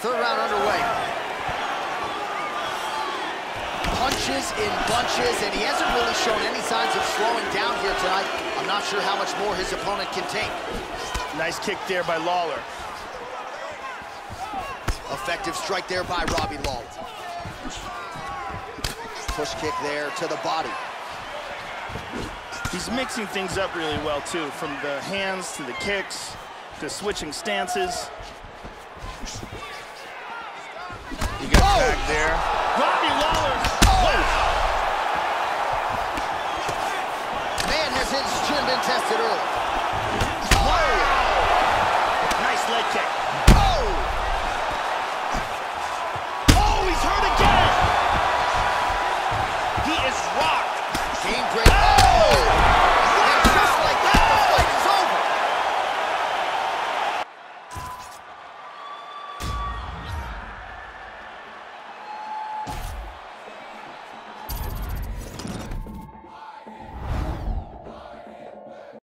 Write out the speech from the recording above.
Third round underway. Punches in bunches, and he hasn't really shown any signs of slowing down here tonight. I'm not sure how much more his opponent can take. Nice kick there by Lawler. Effective strike there by Robbie Lawler. Push kick there to the body. He's mixing things up really well, too, from the hands to the kicks to switching stances. there. Robbie Lawler. Oh! Man, has his chin been tested early. Oh! Oh! He's hurt again! He is rocked. Game break.